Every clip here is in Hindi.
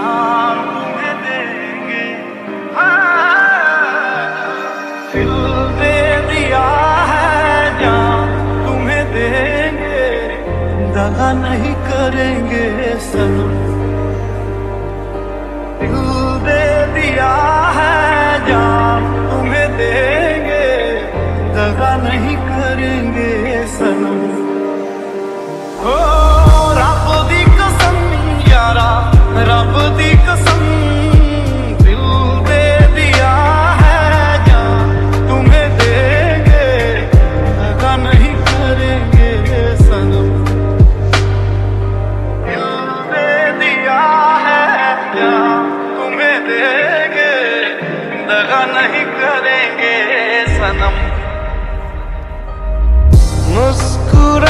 जान तुम्हें देंगे। हाँ, दिल दे दिया है जान तुम्हें देंगे। दगा नहीं करेंगे दिल दे दिया है तुम्हें देंगे। दगा नहीं करेंगे सनम ओ मुस्कुरा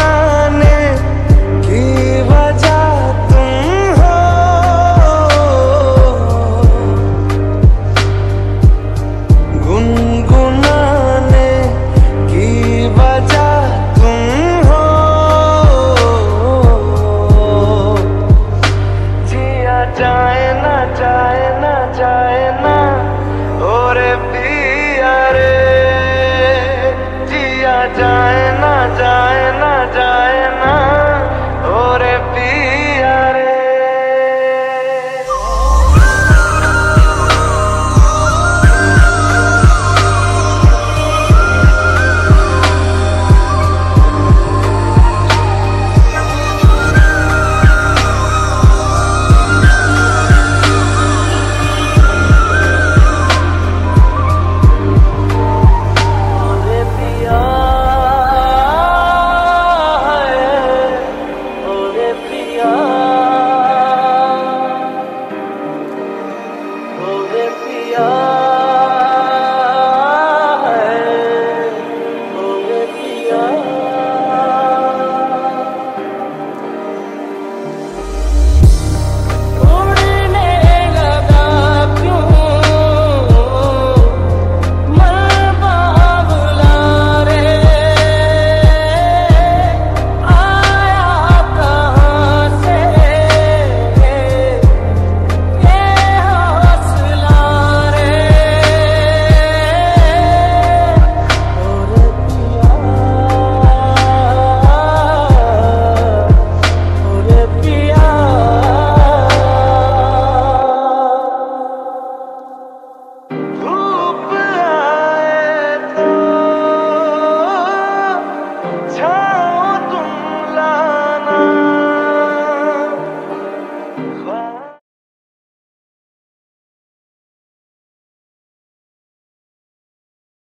it be?